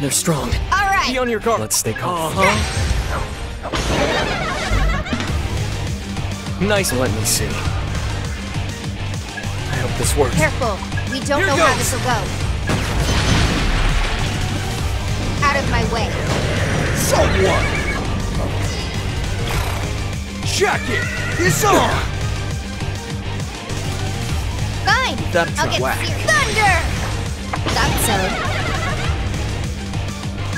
They're strong. All right. Be on your guard. Let's stay calm. Uh-huh. Nice. Let me see. I hope this works. Careful. We don't Here know how this will go. Out of my way. So what? Check it! It's on! Fine. That'll I'll get Whack. Thunder. Got so.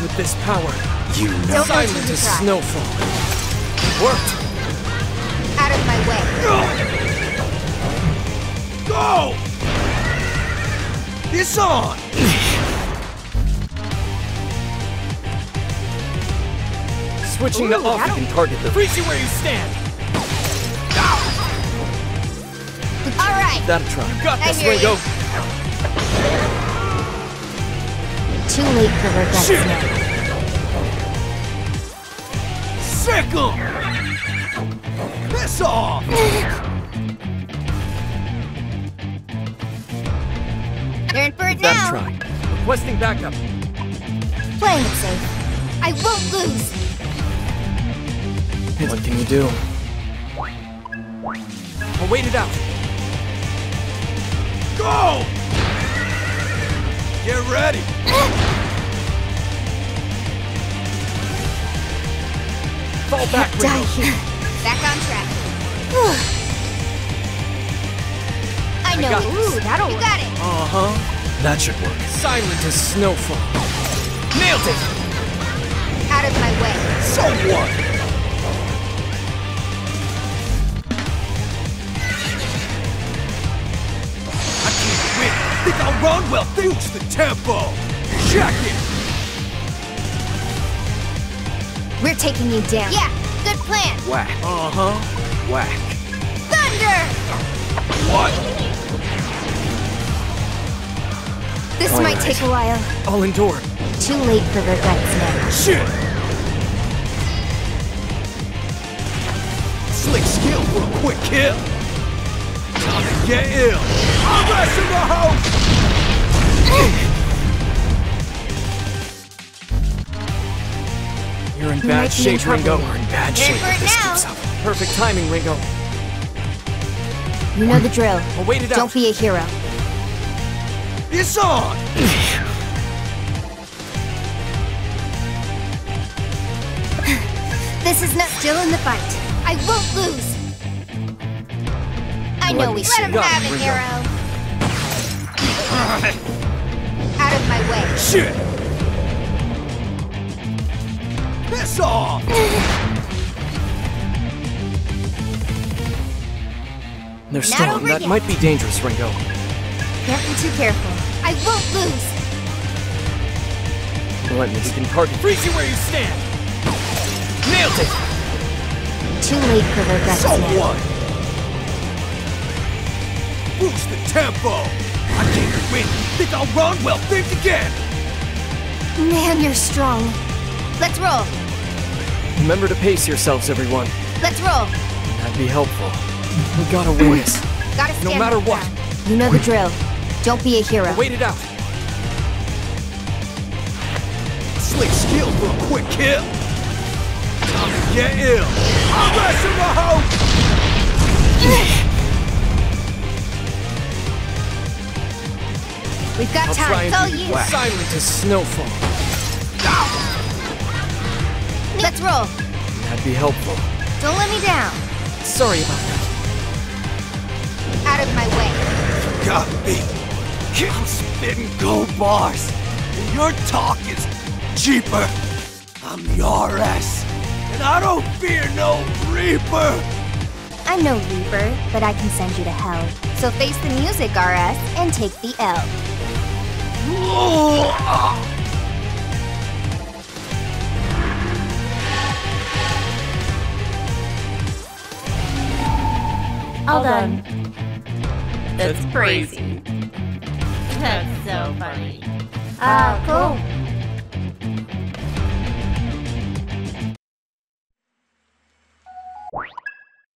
With this power, You know. Don't go silent to as snowfall. Worked. Out of my way. Go! Go! It's on! Switching to off, that'll- you can target them. Freeze you where you stand! All right. That'll try. You Got I this, hear Ringo! Too late for regrets Shit. now. Sick 'em! Piss off! You're in for it That'll now. try. Requesting backup. Playing it safe. I won't lose. What can you do? I'll wait it out. Go! Get ready! Fall back, Die here. Back on track. I know got Ooh, that'll you got it. Uh-huh. That should work. Silent as snowfall. Nailed it! Out of my way. So what? Run? The tempo. Check it. We're taking you down. Yeah, good plan. Whack. Uh-huh. Whack. Thunder! What? This All might right. take a while. I'll endure. Too late for regrets now. Shit. Slick skill for a quick kill. Time to get ill. RS in the house. In bad might be in shape, Ringo. We're in bad shape for if this now. keeps up. Perfect timing, Ringo. You know the drill. I'll wait it Don't out. be a hero. It's on. This is not still in the fight. I won't lose. I know Let we should. let see. him Got have it, it, Ringo. hero. Out of my way. Shit. Piss off. They're strong. That yet. might be dangerous, Ringo. Can't be too careful. I won't lose. Let me. We can target. Freeze you where you stand. Nailed it! Too late for regrets So what? Boost the tempo. I can't win. Think I'll run? Well, think again. Man, you're strong. Let's roll. Remember to pace yourselves, everyone. Let's roll. That'd be helpful. We gotta win this. Gotta stand No matter my what. ground. You know the drill. Don't be a hero. Wait it out. Slick skill for a quick kill. Time to get ill. RS in the house. We've got I'll time. It's all you. silent as snowfall. Roll. That'd be helpful. Don't let me down. Sorry about that. Out of my way. Got me. I'm spitting gold bars. And your talk is cheaper. I'm the RS. And I don't fear no Reaper. I'm no Reaper, but I can send you to hell. So face the music, RS, and take the L. All done. That's crazy. That's so funny. Ah, cool.